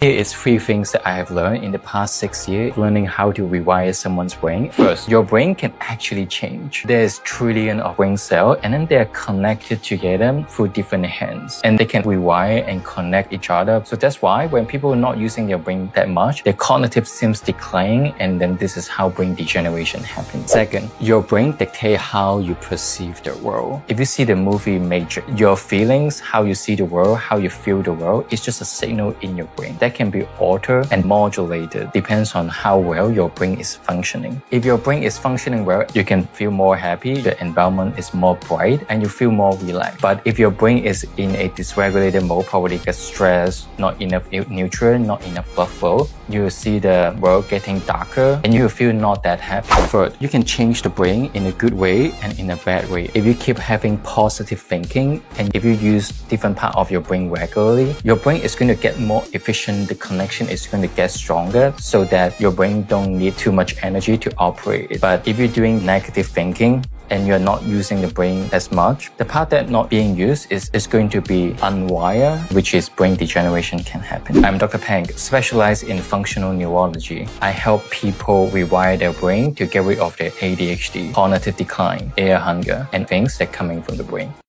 Here is three things that I have learned in the past six years learning how to rewire someone's brain. First, your brain can actually change. There's trillion of brain cells and then they're connected together through different hands and they can rewire and connect each other. So that's why when people are not using their brain that much, their cognitive seems declining and then this is how brain degeneration happens. Second, your brain dictates how you perceive the world. If you see the movie Matrix, your feelings, how you see the world, how you feel the world, is just a signal in your brain. That that can be altered and modulated depends on how well your brain is functioning. If your brain is functioning well, you can feel more happy, the environment is more bright, and you feel more relaxed. But if your brain is in a dysregulated mode, probably get stressed, not enough nutrient, not enough blood flow, you see the world getting darker and you feel not that happy. Third, you can change the brain in a good way and in a bad way. If you keep having positive thinking and if you use different part of your brain regularly, your brain is going to get more efficient the connection is going to get stronger so that your brain don't need too much energy to operate. But if you're doing negative thinking, and you're not using the brain as much, the part that not being used is, is going to be unwired, which is brain degeneration can happen. I'm Dr. Pang, specialized in functional neurology. I help people rewire their brain to get rid of their ADHD, cognitive decline, air hunger, and things that coming from the brain.